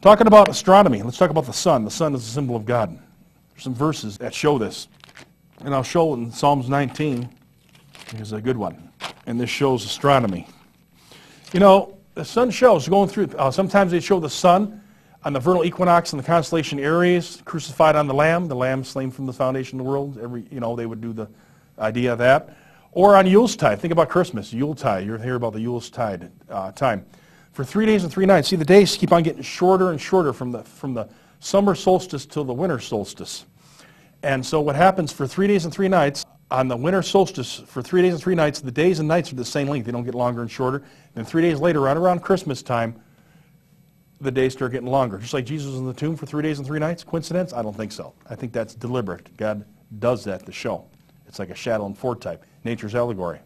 Talking about astronomy, let's talk about the sun. The sun is a symbol of God. There's some verses that show this. And I'll show it in Psalms 19. Here's a good one. And this shows astronomy. You know, the sun shows going through, uh, sometimes they show the sun on the vernal equinox in the constellation Aries, crucified on the Lamb, the Lamb slain from the foundation of the world. Every, you know, they would do the idea of that. Or on Yuletide. Think about Christmas, Yuletide. You hear about the Yuletide uh, time. For three days and three nights. See, the days keep on getting shorter and shorter from the, from the summer solstice till the winter solstice. And so what happens for three days and three nights, on the winter solstice, for three days and three nights, the days and nights are the same length. They don't get longer and shorter. And three days later, right around Christmas time, the days start getting longer. Just like Jesus was in the tomb for three days and three nights. Coincidence? I don't think so. I think that's deliberate. God does that to show. It's like a shadow and foretype, nature's allegory.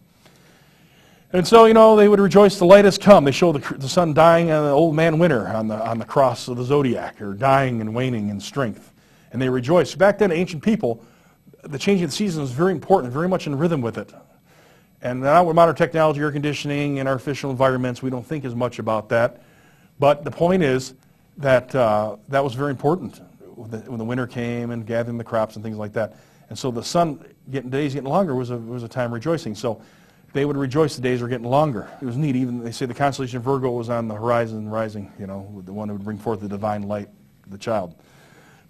And so, you know, they would rejoice the light has come. They show the, the sun dying and the old man winter on the, on the cross of the zodiac, or dying and waning in strength. And they rejoice. Back then, ancient people, the changing of the seasons was very important, very much in rhythm with it. And now with modern technology, air conditioning, and artificial environments, we don't think as much about that. But the point is that uh, that was very important when the, winter came and gathering the crops and things like that. And so the sun getting days getting longer was a, was a time rejoicing. So they would rejoice the days were getting longer. It was neat. Even they say the constellation of Virgo was on the horizon rising, you know, the one who would bring forth the divine light, the child.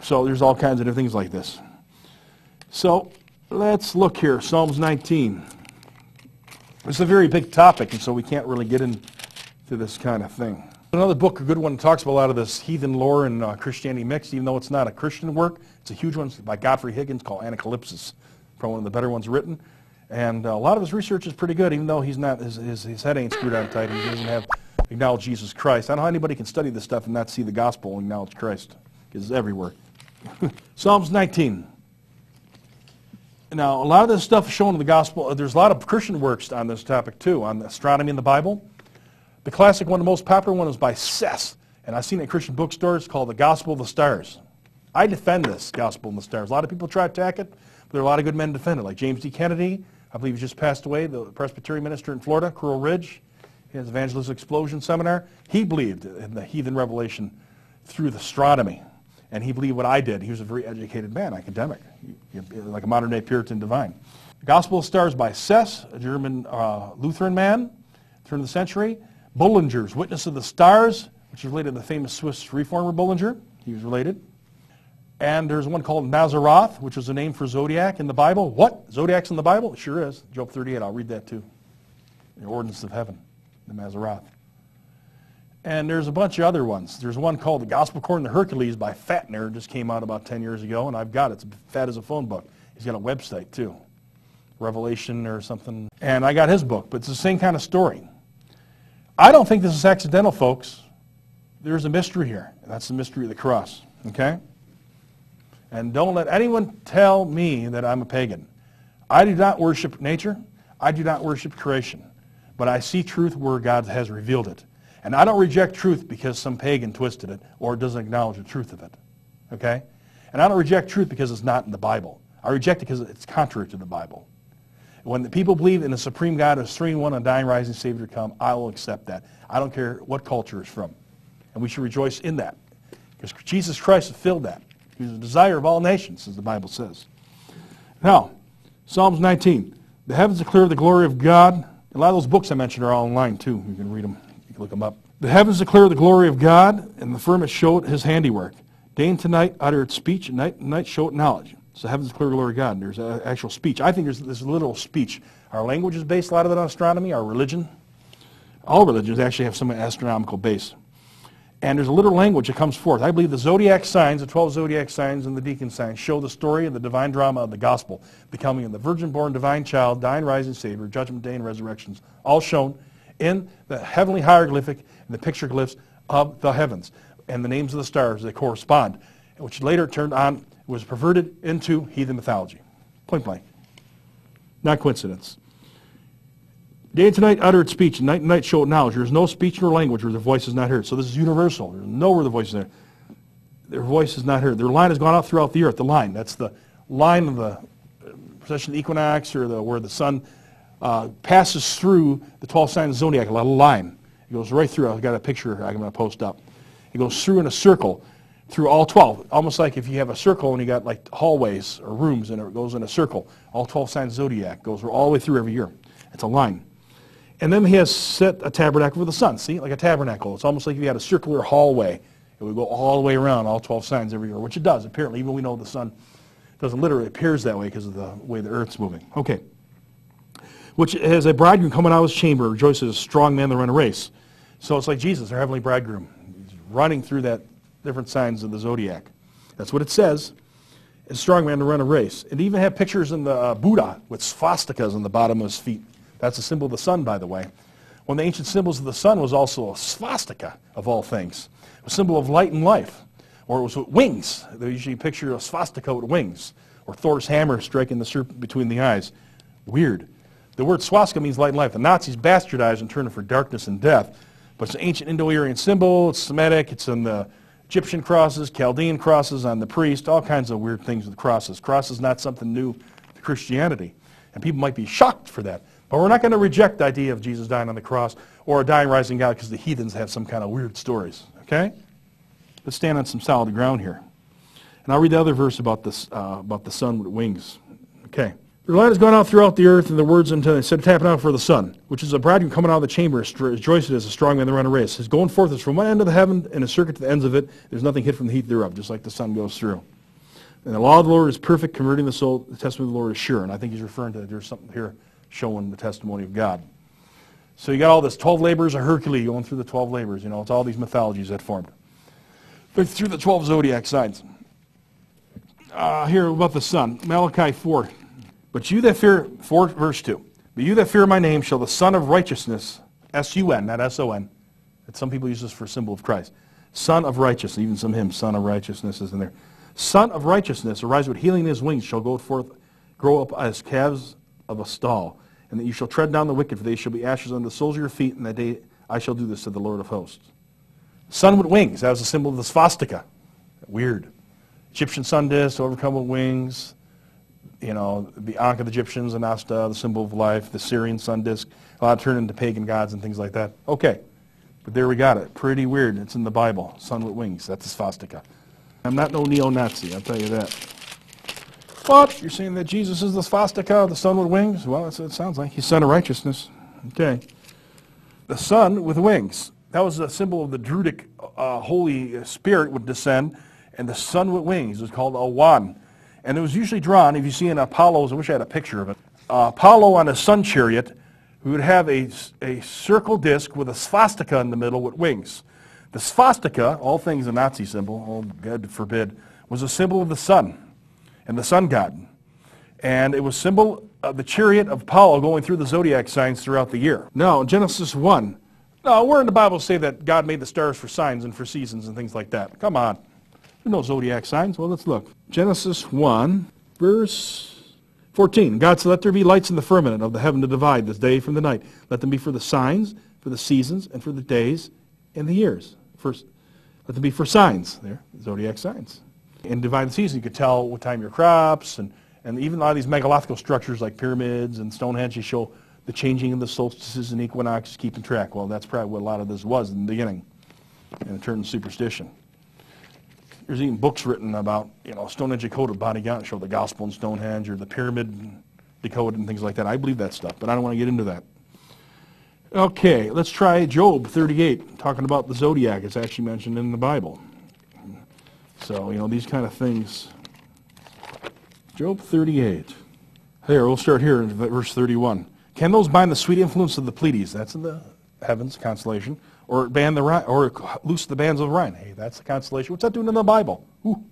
So there's all kinds of things like this. So let's look here, Psalms 19. It's a very big topic, and so we can't really get into this kind of thing. Another book, a good one, talks about a lot of this heathen lore and uh, Christianity mixed, even though it's not a Christian work. It's a huge one by Godfrey Higgins called Anacalypsis, probably one of the better ones written. And uh, a lot of his research is pretty good, even though he's not, his, his, his head ain't screwed on tight. He doesn't have acknowledge Jesus Christ. I don't know how anybody can study this stuff and not see the gospel and acknowledge Christ, because it's everywhere. Psalms 19. Now, a lot of this stuff is shown in the gospel. Uh, there's a lot of Christian works on this topic, too, on astronomy in the Bible. The classic one, the most popular one, is by Seiss. And I've seen it in Christian bookstores called The Gospel of the Stars. I defend this Gospel of the Stars. A lot of people try to attack it, but there are a lot of good men defend it, like James D. Kennedy. I believe he just passed away, the Presbyterian minister in Florida, Coral Ridge. His Evangelism Explosion Seminar. He believed in the heathen revelation through the astronomy. And he believed what I did. He was a very educated man, academic, like a modern-day Puritan divine. The Gospel Stars by Seiss, a German uh, Lutheran man, turn of the century. Bullinger's Witness of the Stars, which is related to the famous Swiss reformer Bullinger. He was related. And there's one called Mazzaroth, which is a name for zodiac in the Bible. What? Zodiac's in the Bible? It sure is. Job 38, I'll read that too. The Ordinance of Heaven, the Mazzaroth. And there's a bunch of other ones. There's one called The Gospel According to Hercules by Fatner, just came out about 10 years ago, and I've got it. It's fat as a phone book. He's got a website too, Revelation or something. And I got his book, but it's the same kind of story. I don't think this is accidental, folks. There's a mystery here. That's the mystery of the cross, okay? And don't let anyone tell me that I'm a pagan. I do not worship nature. I do not worship creation. But I see truth where God has revealed it. And I don't reject truth because some pagan twisted it or doesn't acknowledge the truth of it. Okay? And I don't reject truth because it's not in the Bible. I reject it because it's contrary to the Bible. When the people believe in a supreme God, a three in one, a dying, rising Savior come, I will accept that. I don't care what culture it's from. And we should rejoice in that. Because Jesus Christ fulfilled that. He was the desire of all nations, as the Bible says. Now, Psalms 19. The heavens declare the glory of God. A lot of those books I mentioned are all online, too. You can read them. You can look them up. The heavens declare the glory of God, and the firmament show his handiwork. Day and night utter its speech, and night and night show it knowledge. So heavens declare the glory of God. There's actual speech. I think there's this literal speech. Our language is based a lot of it on astronomy. Our religion, all religions actually have some astronomical base. And there's a literal language that comes forth. I believe the zodiac signs, the 12 zodiac signs and the decan signs, show the story of the divine drama of the gospel, the coming of the virgin-born divine child, dying, rising Savior, judgment day and resurrections, all shown in the heavenly hieroglyphic and the picture glyphs of the heavens and the names of the stars that correspond, which later turned on, was perverted into heathen mythology. Point blank. Not coincidence. Day and night uttered speech, night and night showed knowledge. There is no speech nor language where the voice is not heard. So this is universal. There's nowhere the voice is there. Their voice is not heard. Their line has gone out throughout the earth. The line. That's the line of the precession of the equinox or the, where the sun uh, passes through the 12 signs of the zodiac, a little line. It goes right through. I've got a picture I'm going to post up. It goes through in a circle through all 12. Almost like if you have a circle and you got like hallways or rooms and it goes in a circle. All 12 signs of zodiac goes all the way through every year. It's a line. And then he has set a tabernacle for the sun. See, like a tabernacle. It's almost like you had a circular hallway. It would go all the way around, all 12 signs every year, which it does, apparently. Even we know the sun doesn't literally appears that way because of the way the earth's moving. Okay. Which has a bridegroom coming out of his chamber, rejoices a strong man to run a race. So it's like Jesus, our heavenly bridegroom. He's running through that different signs of the zodiac. That's what it says. A strong man to run a race. It even had pictures in the uh, Buddha with swastikas on the bottom of his feet. That's a symbol of the sun, by the way. One of the ancient symbols of the sun was also a swastika, of all things, a symbol of light and life. Or it was with wings. They usually picture a swastika with wings, or Thor's hammer striking the serpent between the eyes. Weird. The word swastika means light and life. The Nazis bastardized and turned it for darkness and death. But it's an ancient Indo-Aryan symbol. It's Semitic. It's in the Egyptian crosses, Chaldean crosses on the priest, all kinds of weird things with crosses. Cross is not something new to Christianity. And people might be shocked for that. But we're not going to reject the idea of Jesus dying on the cross or a dying rising God because the heathens have some kind of weird stories. Okay? Let's stand on some solid ground here. And I'll read the other verse about, this, uh, about the sun with wings. Okay. The light has gone out throughout the earth, and the words until they said, tapping out for the sun, which is a bridegroom coming out of the chamber, as as a strong man that run a race. His going forth is from one end of the heaven and a circuit to the ends of it. There's nothing hid from the heat thereof, just like the sun goes through. And the law of the Lord is perfect, converting the soul. The testimony of the Lord is sure. And I think he's referring to, there's something here showing the testimony of God. So you got all this 12 labors of Hercules going through the 12 labors. You know, it's all these mythologies that formed. But through the 12 zodiac signs. Uh, here about the sun, Malachi 4. But you that fear, 4 verse 2, but you that fear my name shall the Sun of Righteousness, S-U-N, not S-O-N, That some people use this for symbol of Christ. Sun of Righteousness, even some hymns, Sun of Righteousness is in there. Sun of Righteousness, arise with healing in his wings, shall go forth, grow up as calves of a stall, and that you shall tread down the wicked, for they shall be ashes on the soles of your feet, and that day I shall do this, said the Lord of hosts. Sun with wings, that was a symbol of the swastika. Weird. Egyptian sun disk, overcome with wings you know, the Ankh of the Egyptians, Ansata, the symbol of life, the Syrian sun disk, a lot turned into pagan gods and things like that. Okay, but there we got it. Pretty weird. It's in the Bible. Sun with wings. That's a swastika. I'm not no neo-Nazi, I'll tell you that. What? You're saying that Jesus is the swastika, the sun with wings? Well, that's what it sounds like. He's son of righteousness. Okay. The sun with wings. That was a symbol of the Druidic uh, Holy Spirit would descend, and the sun with wings was called Awen. And it was usually drawn, if you see in Apollo's, I wish I had a picture of it, uh, Apollo on a sun chariot, who would have a, a circle disc with a swastika in the middle with wings. The swastika, all things a Nazi symbol, oh God forbid, was a symbol of the sun and the sun god. And it was symbol of the chariot of Apollo going through the zodiac signs throughout the year. Now, Genesis 1. No, where in the Bible say that God made the stars for signs and for seasons and things like that? Come on. There's no zodiac signs. Well, let's look. Genesis 1, verse 14. God said, Let there be lights in the firmament of the heaven to divide the day from the night. Let them be for the signs, for the seasons, and for the days and the years. First, let them be for signs. There, zodiac signs. And divine season. You could tell what time your crops, and, and even a lot of these megalithical structures like pyramids and Stonehenge, you show the changing of the solstices and equinoxes, keeping track. Well, that's probably what a lot of this was in the beginning. And it turned superstition there's even books written about, you know, Stonehenge Bonnie Gaunt show the gospel in Stonehenge or the pyramid decoded and things like that. I believe that stuff, but I don't want to get into that. Okay, let's try Job 38, talking about the zodiac. It's actually mentioned in the Bible. So, you know, these kind of things. Job 38. Here, we'll start here in verse 31. Can those bind the sweet influence of the Pleiades? That's in the heavens, constellation or ban the or loose the bands of the Orion. Hey, that's the constellation. What's that doing in the Bible? Ooh,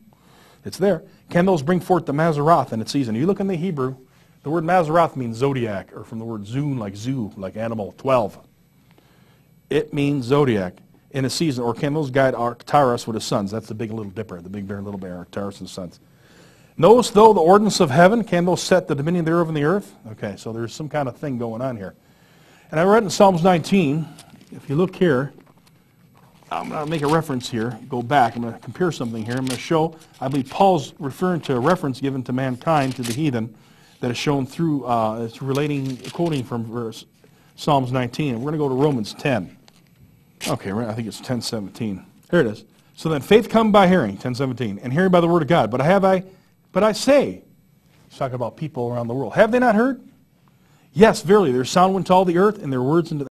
it's there. Can those bring forth the Mazzaroth in its season? You look in the Hebrew, the word Mazzaroth means zodiac, or from the word zoon, like zoo, like animal, 12. It means zodiac in a season. Or can those guide Arcturus with his sons? That's the big little dipper, the big bear, little bear, Arcturus and his sons. Knowest though the ordinance of heaven, can those set the dominion thereof in the earth? Okay, so there's some kind of thing going on here. And I read in Psalms 19, if you look here, I'm going to make a reference here, go back. I'm going to compare something here. I'm going to show, I believe Paul's referring to a reference given to mankind, to the heathen, that is shown through, uh, it's relating, quoting from verse, Psalms 19. And we're going to go to Romans 10. Okay, I think it's 10:17. Here it is. So then faith come by hearing, 1017, and hearing by the word of God. But I have I, but I say, he's talking about people around the world. Have they not heard? Yes, verily, their sound went to all the earth, and their words into the